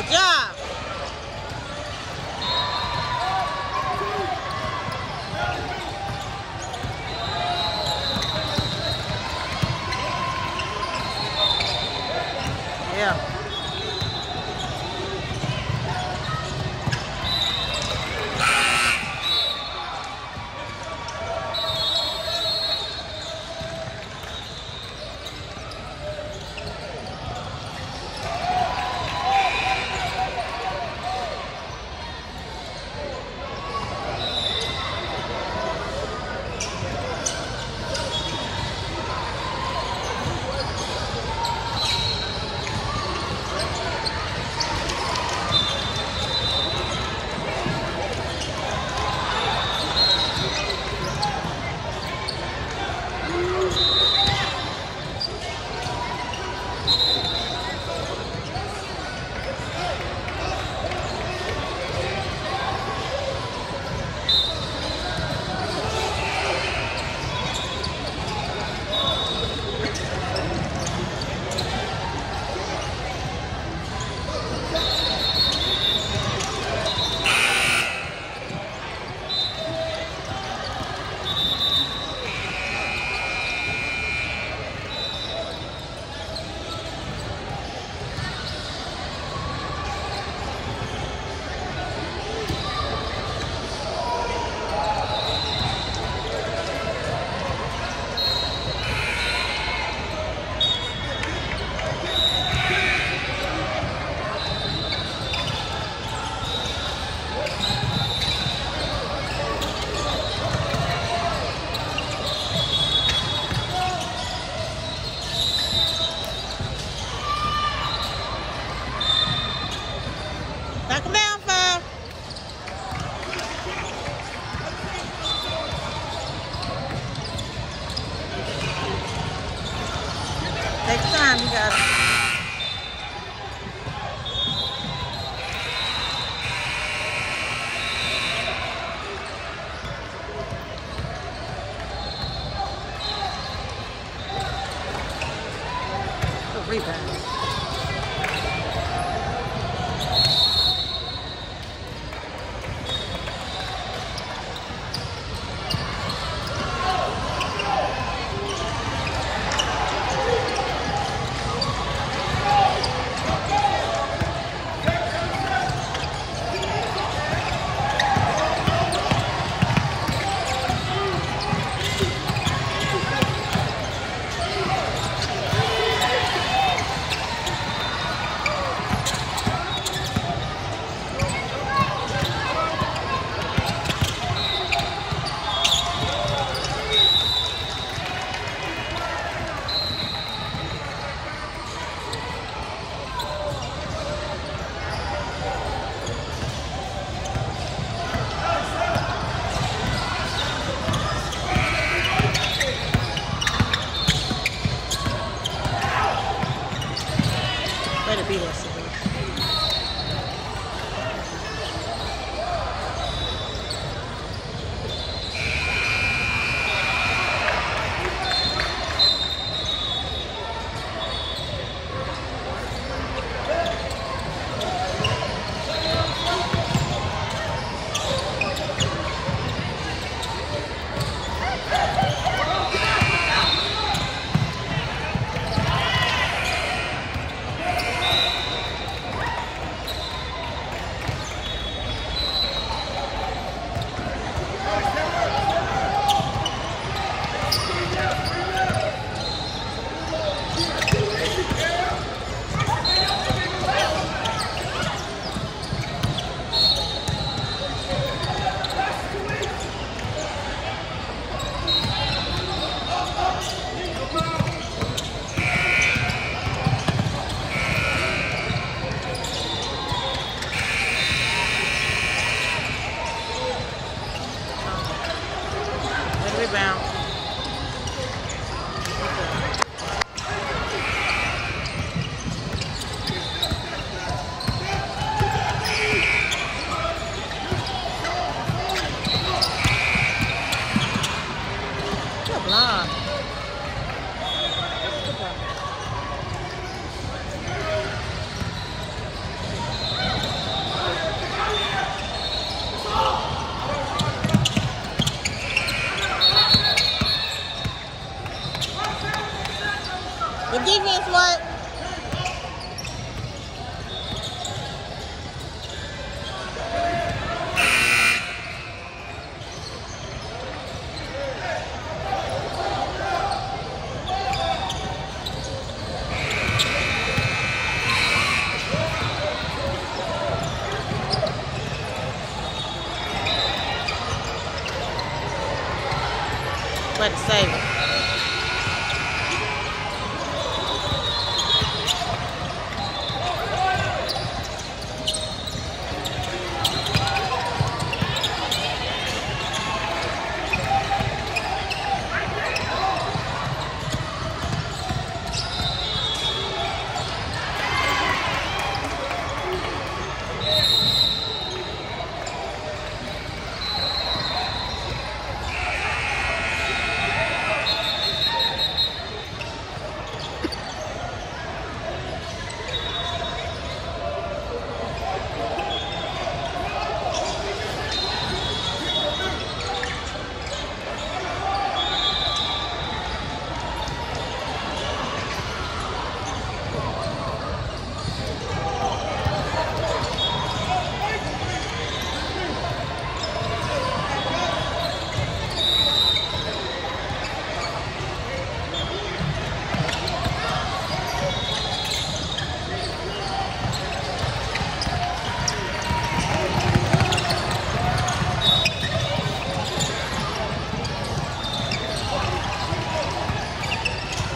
Good job.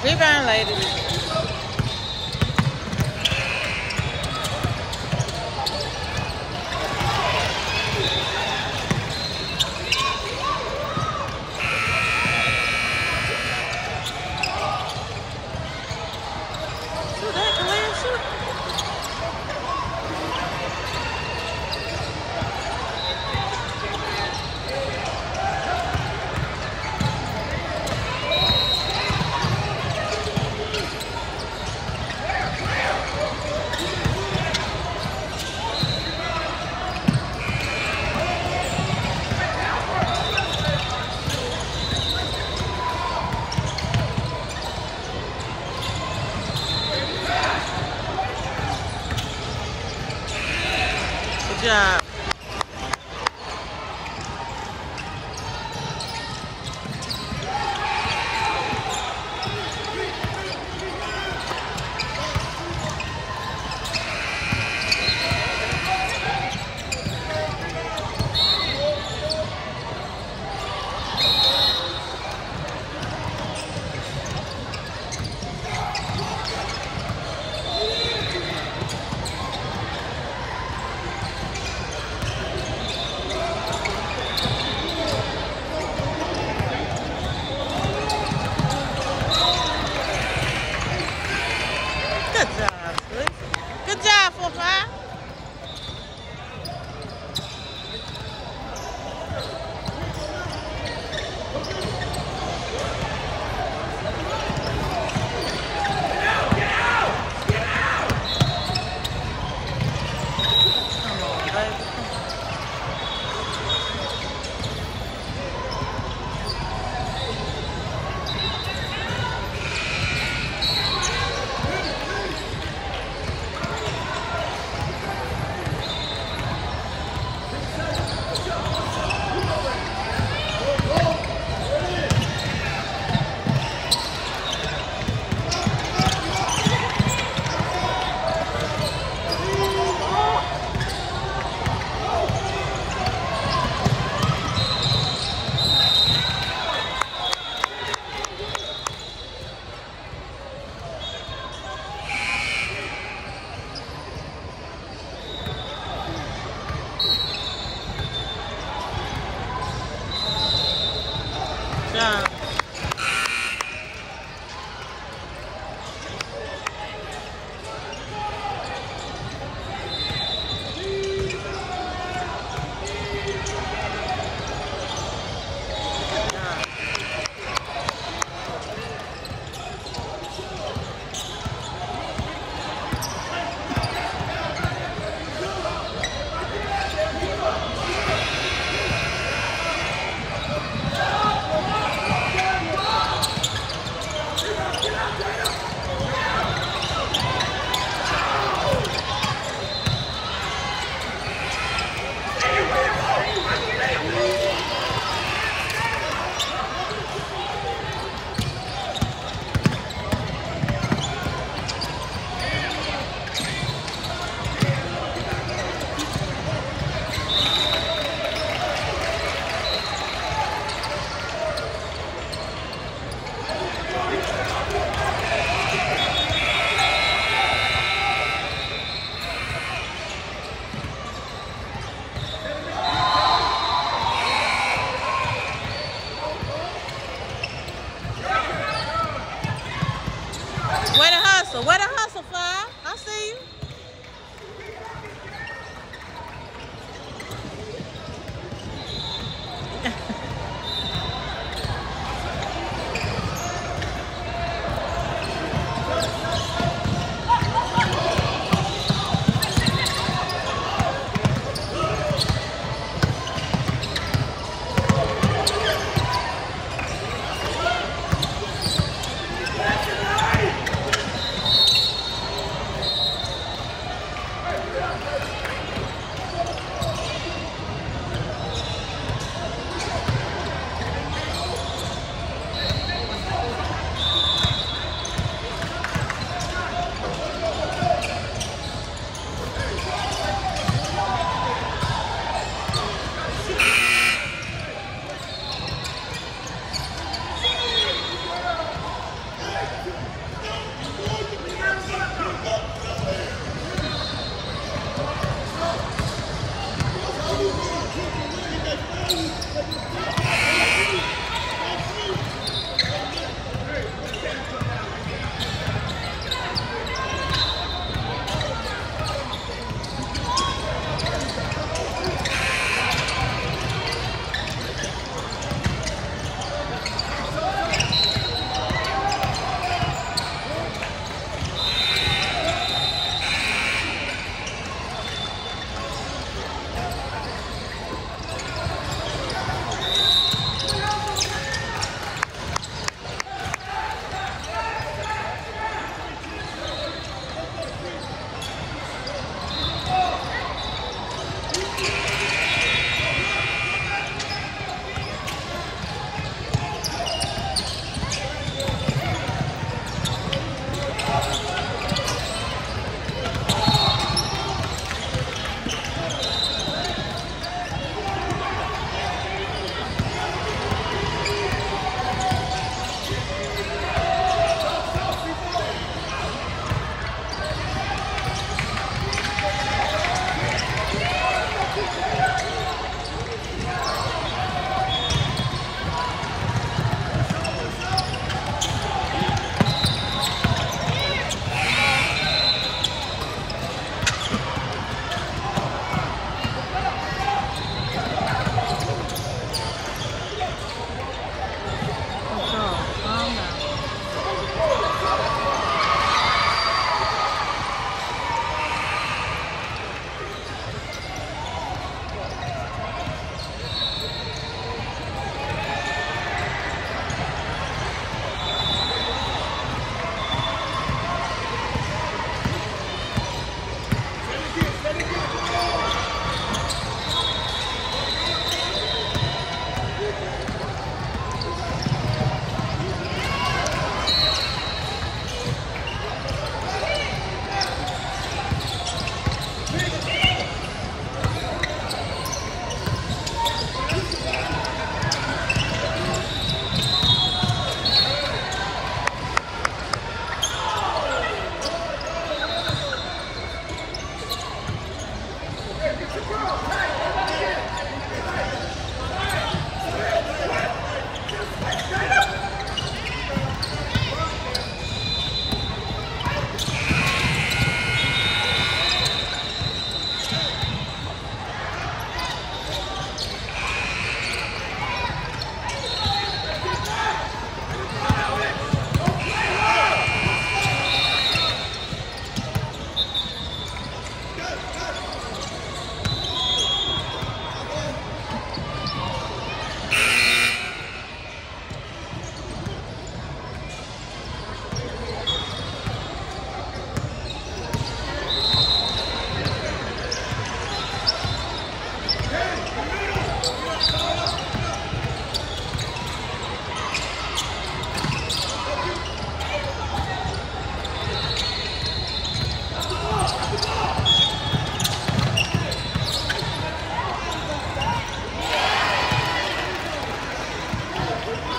Rebound, ladies. Job.